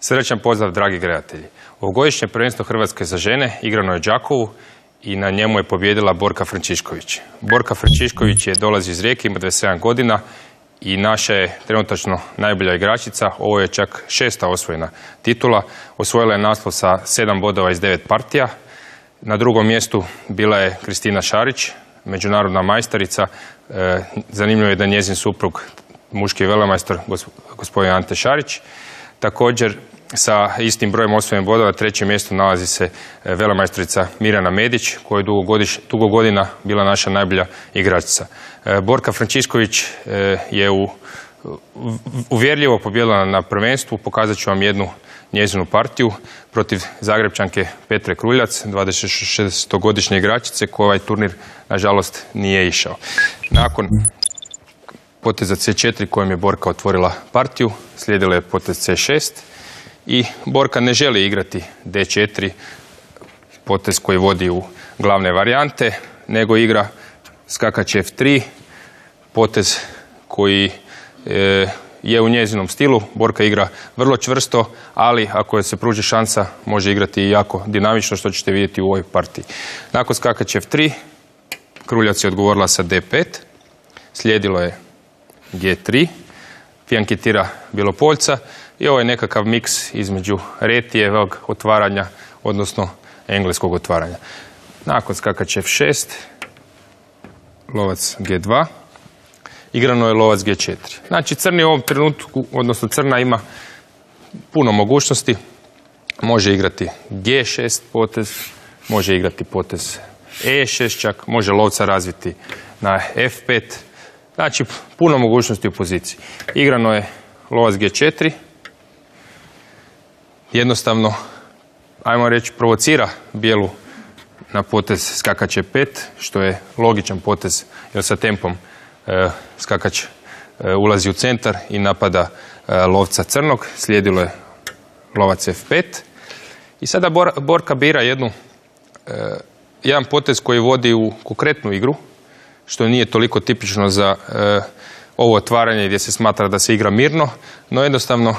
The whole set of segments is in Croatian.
Srećan pozdrav, dragi gledatelji. Ovogodišnje prvenstvo Hrvatske za žene igrano je Đakovu i na njemu je pobjedila Borka Frančišković. Borka Frančišković je dolazi iz Rijeke, ima 27 godina i naša je trenutačno najbolja igračica. Ovo je čak šesta osvojena titula. Osvojila je naslov sa 7 bodova iz 9 partija. Na drugom mjestu bila je Kristina Šarić, međunarodna majstorica. E, zanimljivo je da njezin suprug, muški velemajstor, gospodin Ante Šarić. Također sa istim brojem osvojenih bodova na trećem mjestu nalazi se e, velemajstorica Mirjana Medić koja je dugo, godina bila naša najbolja igračica. E, Borka Frančišković e, je uvjerljivo pobjedila na prvenstvu. Pokazat ću vam jednu njezinu partiju protiv Zagrebčanke Petre Kruljac, 26-godišnje igračice koja ovaj turnir nažalost nije išao. Nakon poteza C4 kojem je Borka otvorila partiju, slijedila je potez C6 i Borka ne želi igrati D4, potez koji vodi u glavne varijante, nego igra skakač F3, potez koji e, je u njezinom stilu. Borka igra vrlo čvrsto, ali ako se pruži šansa, može igrati i jako dinamično, što ćete vidjeti u ovoj partiji. Nakon skakač F3, Kruljac je odgovorila sa D5, slijedilo je G3, Fijankitira Bilopoljca i ovo je nekakav miks između retijevog otvaranja, odnosno engleskog otvaranja. Nakon skakač F6, lovac G2, igrano je lovac G4. Znači crni u ovom trenutku, odnosno crna ima puno mogućnosti. Može igrati G6 potez, može igrati potez E6 čak, može lovca razviti na F5. Znači puno mogućnosti u poziciji. Igrano je lovac G4, jednostavno, ajmo reći, provocira bijelu na potez skakače 5, što je logičan potez, jer sa tempom skakač e, ulazi u centar i napada e, lovca crnog, slijedilo je lovac F5. I sada Borka bira jednu, jedan potez koji vodi u konkretnu igru, što nije toliko tipično za ovo otvaranje gdje se smatra da se igra mirno, no jednostavno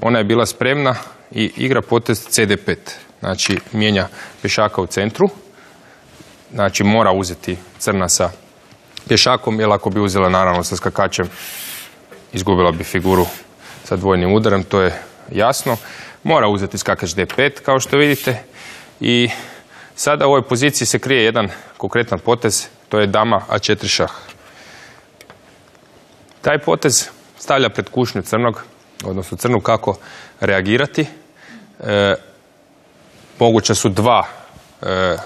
ona je bila spremna i igra potez CD5. Znači, mijenja pješaka u centru. Znači, mora uzeti crna sa pješakom, jer ako bi uzela naravno sa skakačem, izgubila bi figuru sa dvojnim udarom, to je jasno. Mora uzeti skakač D5, kao što vidite. I sada u ovoj poziciji se krije jedan konkretan potez, to je dama A4 šah. Taj potez stavlja pred kušnju crnog, odnosno crnu kako reagirati. E, moguća su dva e,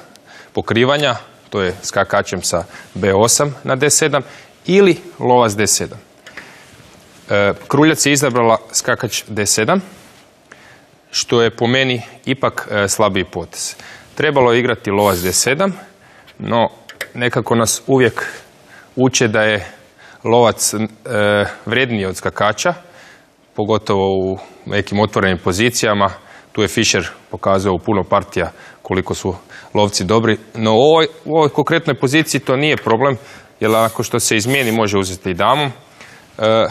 pokrivanja, to je skakačem sa B8 na D7 ili lovac D7. E, Kruljac je izabrala skakač D7, što je po meni ipak e, slabiji potez. Trebalo je igrati lovac D7, no nekako nas uvijek uče da je lovac e, vredniji od skakača, pogotovo u nekim otvorenim pozicijama. Tu je Fischer pokazao u puno partija koliko su lovci dobri. No u ovoj, u ovoj konkretnoj poziciji to nije problem, jer ako što se izmijeni može uzeti i damom. E,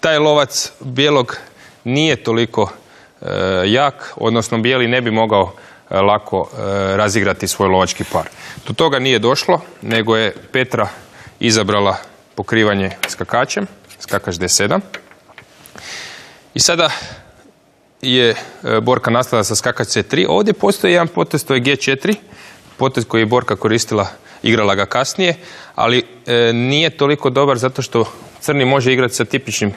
taj lovac bijelog nije toliko e, jak, odnosno bijeli ne bi mogao e, lako razigrati svoj lovački par. Do toga nije došlo, nego je Petra izabrala pokrivanje skakačem, skakač D7. I sada je e, Borka nastavila sa skakač C3. Ovdje postoji jedan potez, to je G4, potez koji je Borka koristila, igrala ga kasnije, ali e, nije toliko dobar zato što crni može igrati sa tipičnim,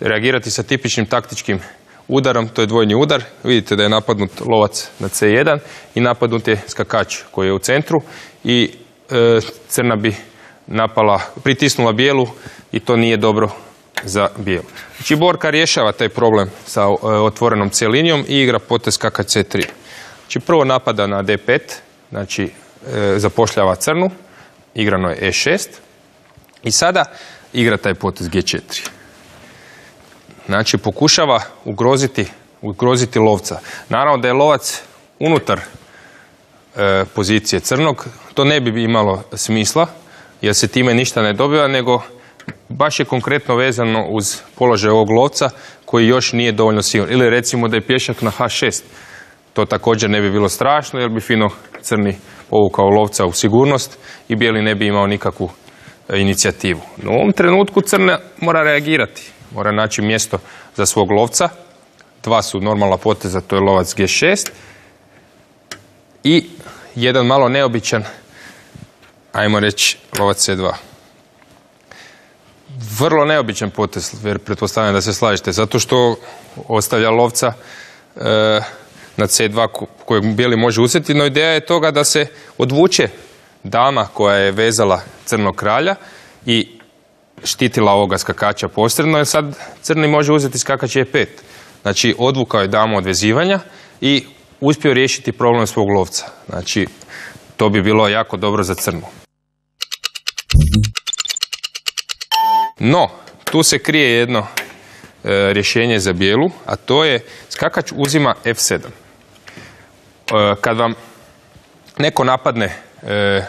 reagirati sa tipičnim taktičkim udarom, to je dvojni udar. Vidite da je napadnut lovac na C1 i napadnut je skakač koji je u centru i e, crna bi napala, pritisnula bijelu i to nije dobro za bijelu. Znači Borka rješava taj problem sa e, otvorenom C linijom i igra potez kk C3. Znači prvo napada na D5, znači e, zapošljava crnu, igrano je E6 i sada igra taj potez G4. Znači pokušava ugroziti, ugroziti lovca. Naravno da je lovac unutar e, pozicije crnog. To ne bi imalo smisla jer se time ništa ne dobiva, nego baš je konkretno vezano uz položaj ovog lovca koji još nije dovoljno siguran. Ili recimo da je pješak na H6. To također ne bi bilo strašno jer bi fino crni povukao lovca u sigurnost i bijeli ne bi imao nikakvu e, inicijativu. No, u ovom trenutku crna mora reagirati, mora naći mjesto za svog lovca. Dva su normalna poteza, to je lovac G6 i jedan malo neobičan, ajmo reći, lovac C2 vrlo neobičan potez, jer pretpostavljam da se slažete, zato što ostavlja lovca e, na C2 kojeg bijeli može usjeti, no ideja je toga da se odvuče dama koja je vezala crnog kralja i štitila ovoga skakača posredno, jer sad crni može uzeti skakač E5. Znači, odvukao je damu od vezivanja i uspio riješiti problem svog lovca. Znači, to bi bilo jako dobro za crnu. No, tu se krije jedno e, rješenje za bijelu, a to je skakač uzima F7. E, kad vam neko napadne e,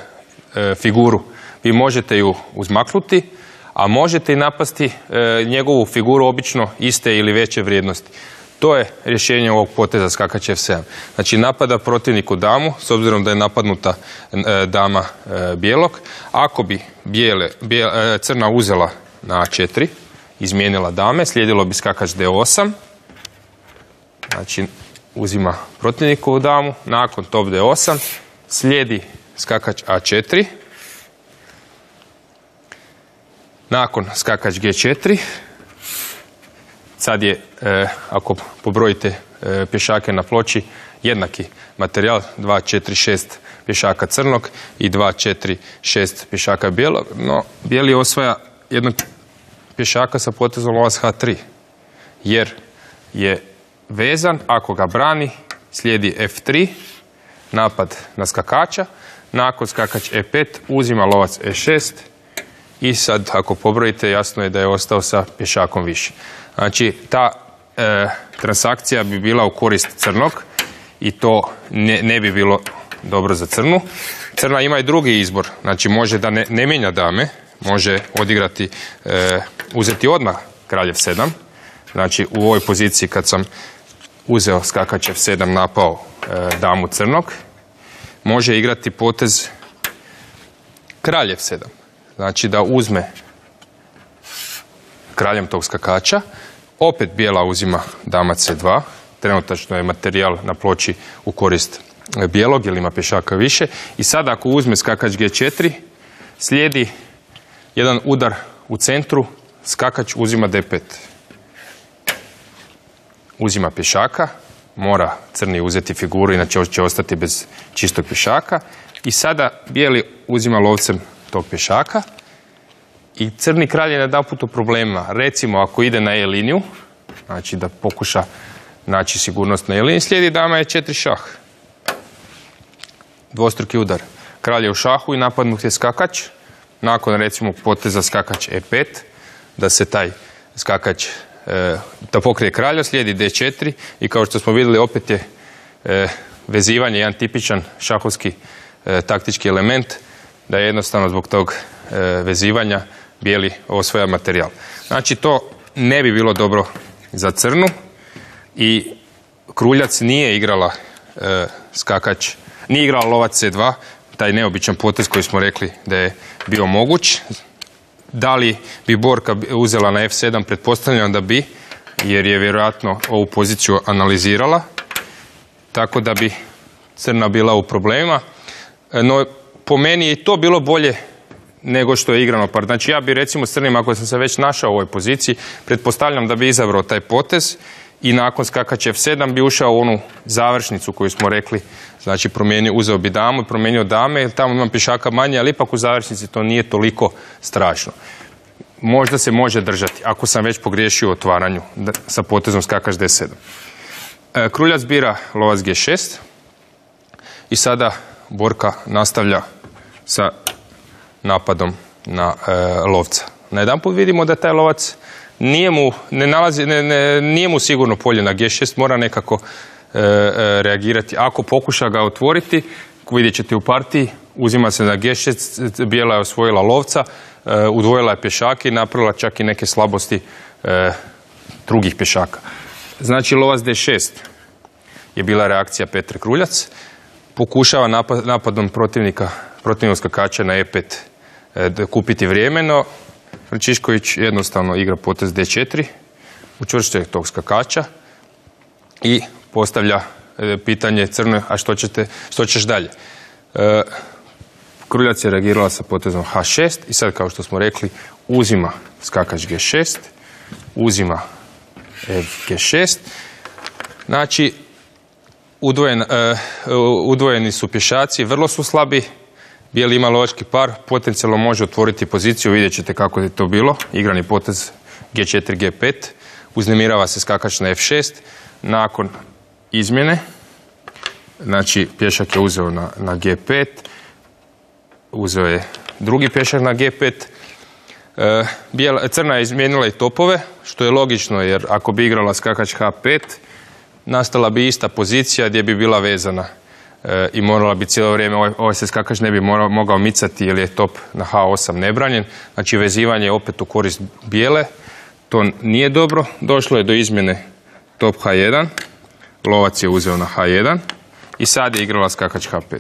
figuru, vi možete ju uzmaknuti, a možete i napasti njegovu figuru obično iste ili veće vrijednosti. To je rješenje ovog poteza skakač F7. Znači napada protivniku damu, s obzirom da je napadnuta dama bijelog. Ako bi crna uzela na A4, izmijenila dame, slijedilo bi skakač D8, znači uzima protivnikovu damu, nakon top D8, slijedi skakač A4, nakon skakač G4, sad je, e, ako pobrojite e, pješake na ploči, jednaki materijal, 2, 4, 6 pješaka crnog i 2, 4, 6 pješaka bijelog, no bijeli osvaja jednog pješaka sa potezom lovac H3. Jer je vezan, ako ga brani, slijedi F3, napad na skakača, nakon skakač E5 uzima lovac E6 i sad ako pobrojite jasno je da je ostao sa pješakom više. Znači ta e, transakcija bi bila u korist crnog i to ne, ne, bi bilo dobro za crnu. Crna ima i drugi izbor, znači može da ne, ne dame, može odigrati, e, uzeti odmah kraljev 7. Znači u ovoj poziciji kad sam uzeo skakačev 7 napao e, damu crnog, može igrati potez kraljev 7. Znači da uzme kraljem tog skakača, opet bijela uzima dama c2, trenutačno je materijal na ploči u korist bijelog jer ima pješaka više i sada ako uzme skakač g4 slijedi jedan udar u centru, skakač uzima d5. Uzima pješaka, mora crni uzeti figuru, inače će ostati bez čistog pješaka. I sada bijeli uzima lovcem tog pješaka i crni kralj je na putu problema. Recimo, ako ide na E liniju, znači da pokuša naći sigurnost na E liniji, slijedi dama je četiri šah. Dvostruki udar. Kralj je u šahu i napadnut je skakač nakon recimo poteza skakač E5, da se taj skakač e, da pokrije kralja, slijedi D4 i kao što smo vidjeli opet je e, vezivanje jedan tipičan šahovski e, taktički element da je jednostavno zbog tog vezivanja bijeli osvoja materijal. Znači to ne bi bilo dobro za crnu i kruljac nije igrala skakač, nije igrala lovac C2, taj neobičan potez koji smo rekli da je bio moguć. Da li bi Borka uzela na F7? Pretpostavljam da bi, jer je vjerojatno ovu poziciju analizirala. Tako da bi Crna bila u problemima. No, po meni je to bilo bolje nego što je igrano par. Znači ja bi recimo s Crnim, ako sam se već našao u ovoj poziciji, pretpostavljam da bi izabrao taj potez i nakon skakače F7 bi ušao u onu završnicu koju smo rekli, znači promijenio, uzeo bi damu i promijenio dame, jer tamo imam pišaka manje, ali ipak u završnici to nije toliko strašno. Možda se može držati, ako sam već pogriješio u otvaranju sa potezom skakač D7. E, kruljac bira lovac G6 i sada Borka nastavlja sa napadom na e, lovca. Na jedan put vidimo da taj lovac nije mu, ne nalazi, ne, ne, nije mu sigurno polje na G6, mora nekako e, e, reagirati. Ako pokuša ga otvoriti, vidjet ćete u partiji, uzima se na G6, bijela je osvojila lovca, e, udvojila je pješake i napravila čak i neke slabosti e, drugih pješaka. Znači lovac D6 je bila reakcija Petre Kruljac, pokušava napadom protivnika, protivnog skakača na E5 e, kupiti vrijeme, no Frančišković jednostavno igra potez D4, učvršćuje tog skakača i postavlja e, pitanje crnoj, a što, ćete, što ćeš dalje? E, Kruljac je reagirala sa potezom H6 i sad kao što smo rekli uzima skakač G6, uzima G6. Znači, udvojen, e, udvojeni su pješaci, vrlo su slabi, bijeli ima lovački par, potencijalno može otvoriti poziciju, vidjet ćete kako je to bilo, igrani potez G4, G5, uznemirava se skakač na F6, nakon izmjene, znači pješak je uzeo na, na G5, uzeo je drugi pješak na G5, e, bijela, crna je izmijenila i topove, što je logično jer ako bi igrala skakač H5, nastala bi ista pozicija gdje bi bila vezana i morala bi cijelo vrijeme, ovaj, ovaj se skakač ne bi mogao micati jer je top na H8 nebranjen, znači vezivanje je opet u korist bijele, to nije dobro, došlo je do izmjene top H1, lovac je uzeo na H1 i sad je igrala skakač H5.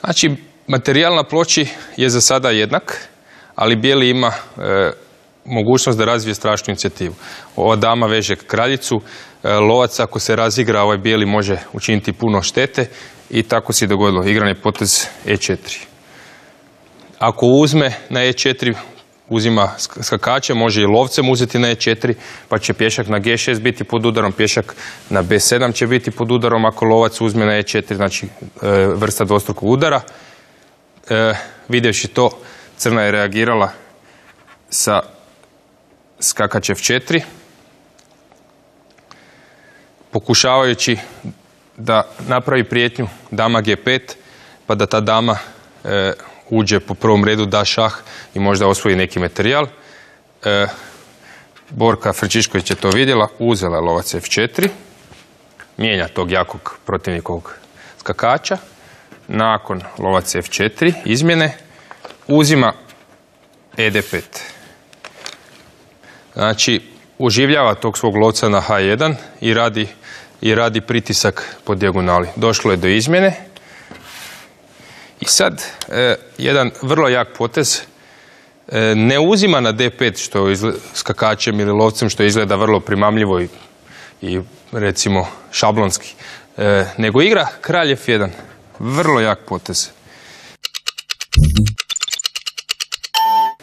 Znači, materijal na ploči je za sada jednak, ali bijeli ima e, mogućnost da razvije strašnu inicijativu. Ova dama veže kraljicu, e, lovac ako se razigra, ovaj bijeli može učiniti puno štete i tako se dogodilo. Igran je potez E4. Ako uzme na E4, uzima skakače, može i lovcem uzeti na E4, pa će pješak na G6 biti pod udarom, pješak na B7 će biti pod udarom ako lovac uzme na E4, znači e, vrsta dvostrukog udara. E, vidjevši to, crna je reagirala sa skakač F4, pokušavajući da napravi prijetnju dama G5, pa da ta dama e, uđe po prvom redu, da šah i možda osvoji neki materijal. E, Borka Frčišković je to vidjela, uzela lovac F4, mijenja tog jakog protivnikovog skakača, nakon lovac F4 izmjene, uzima ED5. Znači, uživljava tog svog lovca na H1 i radi, i radi pritisak po dijagonali. Došlo je do izmjene. I sad, e, jedan vrlo jak potez, e, ne uzima na D5 što skakačem ili lovcem što izgleda vrlo primamljivo i, i recimo šablonski, e, nego igra kralj F1. Vrlo jak potez.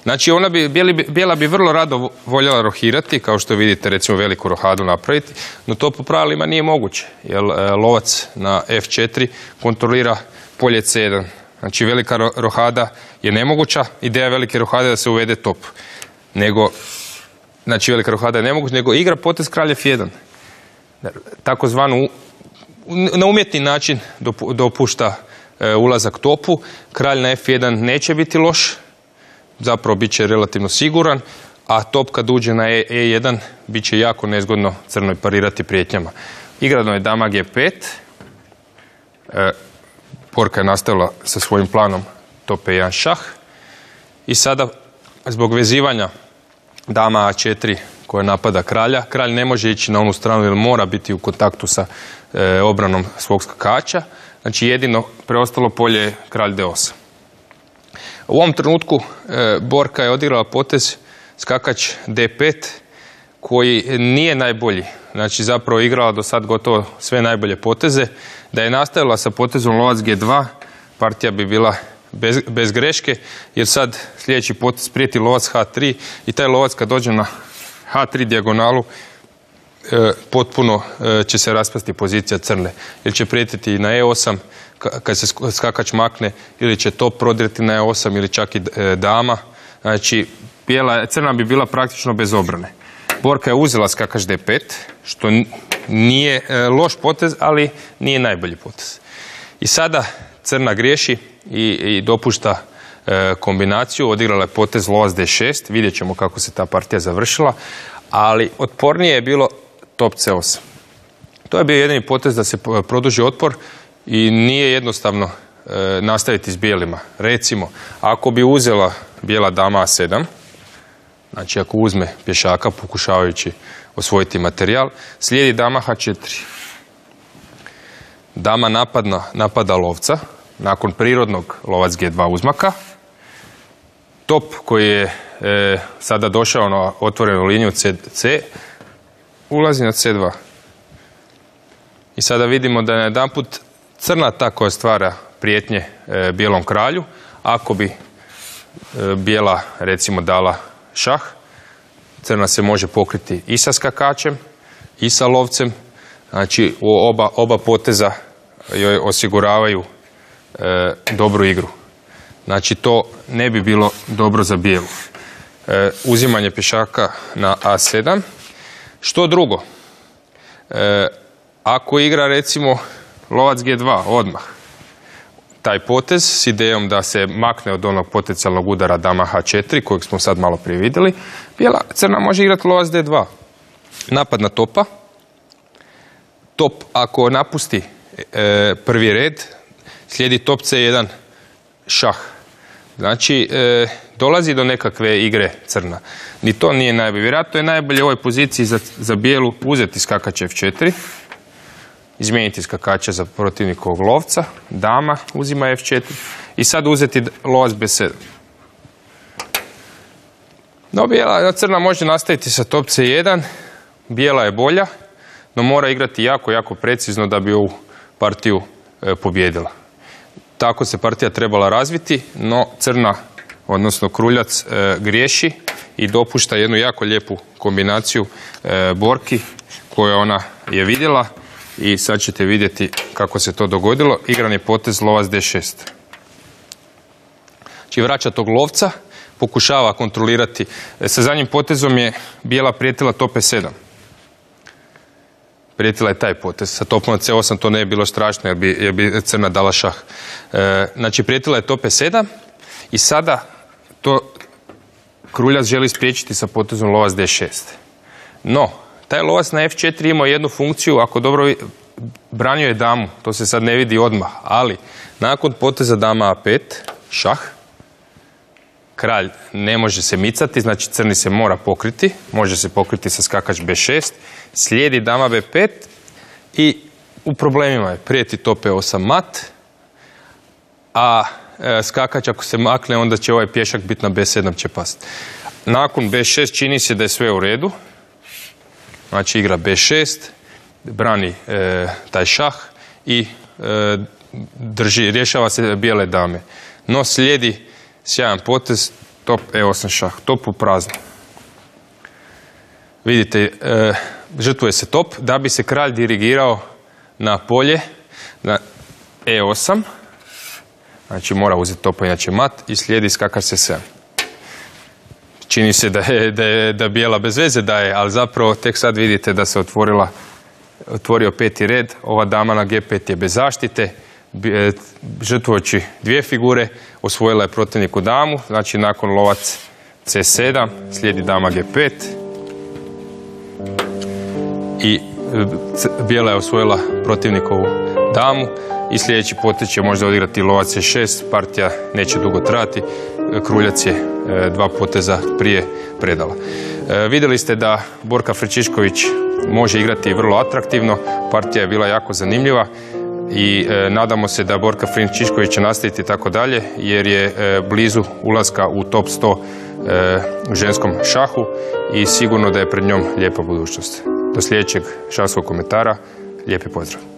Znači ona bi, bijela bi vrlo rado voljela rohirati, kao što vidite recimo veliku rohadu napraviti, no to po pravilima nije moguće, jer e, lovac na F4 kontrolira polje C1. Znači velika rohada je nemoguća, ideja velike rohade je da se uvede top. Nego, znači velika rohada je nemoguća, nego igra potez kralj F1. Takozvanu na umjetni način dopušta e, ulazak topu, kralj na F1 neće biti loš, zapravo bit će relativno siguran, a top kad uđe na E1 e bit će jako nezgodno crnoj parirati prijetnjama. Igrano je dama G5, e, Porka je nastavila sa svojim planom top E1 šah i sada zbog vezivanja dama A4 koja napada kralja, kralj ne može ići na onu stranu jer mora biti u kontaktu sa e, obranom svog skakača, znači jedino preostalo polje je kralj D8. U ovom trenutku e, Borka je odigrala potez skakač D5 koji nije najbolji. Znači zapravo igrala do sad gotovo sve najbolje poteze. Da je nastavila sa potezom lovac G2, partija bi bila bez, bez greške, jer sad sljedeći potez prijeti lovac H3 i taj lovac kad dođe na H3 dijagonalu potpuno e, će se raspasti pozicija crne. Jer će prijetiti na E8, kad se skakač makne ili će to prodreti na E8 ili čak i e, dama. Znači, bijela, crna bi bila praktično bez obrane. Borka je uzela skakač D5, što nije e, loš potez, ali nije najbolji potez. I sada crna griješi i, i dopušta e, kombinaciju, odigrala je potez lovac D6, vidjet ćemo kako se ta partija završila, ali otpornije je bilo top C8. To je bio jedini potez da se produži otpor i nije jednostavno e, nastaviti s bijelima. Recimo, ako bi uzela bijela dama A7, znači ako uzme pješaka pokušavajući osvojiti materijal, slijedi dama H4. Dama napadna, napada lovca, nakon prirodnog lovac G2 uzmaka. Top koji je e, sada došao na otvorenu liniju C, ulazi na C2. I sada vidimo da je jedan put crna ta koja stvara prijetnje e, bijelom kralju. Ako bi e, bijela recimo dala šah, crna se može pokriti i sa skakačem i sa lovcem. Znači oba, oba poteza joj osiguravaju e, dobru igru. Znači to ne bi bilo dobro za bijelu. E, uzimanje pješaka na A7. Što drugo? E, ako igra recimo lovac G2 odmah, taj potez s idejom da se makne od onog potencijalnog udara dama H4 kojeg smo sad malo prije vidjeli, bijela crna može igrati lovac D2. Napad na topa. Top ako napusti e, prvi red, slijedi top C1 šah. Znači, e, dolazi do nekakve igre crna. Ni to nije najbolje. Vjerojatno je najbolje u ovoj poziciji za, za bijelu uzeti skakač F4, izmijeniti skakača za protivnikovog lovca, dama uzima F4 i sad uzeti lovac B7. No, bijela, crna može nastaviti sa top C1, bijela je bolja, no mora igrati jako, jako precizno da bi ovu partiju e, pobjedila. Tako se partija trebala razviti, no crna, odnosno kruljac, e, griješi i dopušta jednu jako lijepu kombinaciju e, borki koju ona je vidjela i sad ćete vidjeti kako se to dogodilo. Igran je potez lovac D6. Znači vraća tog lovca, pokušava kontrolirati. Sa zadnjim potezom je bijela prijetila tope 7 prijetila je taj potez. Sa topom na C8 to ne je bilo strašno jer bi, jer bi crna dala šah. E, znači prijetila je tope 7 i sada to kruljac želi spriječiti sa potezom lovac D6. No, taj lovac na F4 ima jednu funkciju, ako dobro branio je damu, to se sad ne vidi odmah, ali nakon poteza dama A5, šah, kralj ne može se micati, znači crni se mora pokriti, može se pokriti sa skakač B6, slijedi dama B5 i u problemima je prijeti to P8 mat, a skakač ako se makne onda će ovaj pješak biti na B7 će pasti. Nakon B6 čini se da je sve u redu, znači igra B6, brani e, taj šah i e, drži, rješava se bijele dame. No slijedi sjajan potez, top E8 šah, top u prazno. Vidite, e, žrtvuje se top da bi se kralj dirigirao na polje na E8. Znači mora uzeti topa, inače mat i slijedi skakar se 7. Čini se da je, da je da bijela bez veze daje, ali zapravo tek sad vidite da se otvorila, otvorio peti red. Ova dama na G5 je bez zaštite E, žrtvojući dvije figure, osvojila je protivniku damu, znači nakon lovac C7, slijedi dama G5 i e, bijela je osvojila protivnikovu damu i sljedeći potez će možda odigrati lovac C6, partija neće dugo trati, kruljac je e, dva poteza prije predala. Vidjeli ste da Borka Fričišković može igrati vrlo atraktivno, partija je bila jako zanimljiva i e, nadamo se da Borka Frinčišković će nastaviti tako dalje jer je e, blizu ulaska u top 100 e, u ženskom šahu i sigurno da je pred njom lijepa budućnost. Do sljedećeg šahskog komentara, lijepi pozdrav.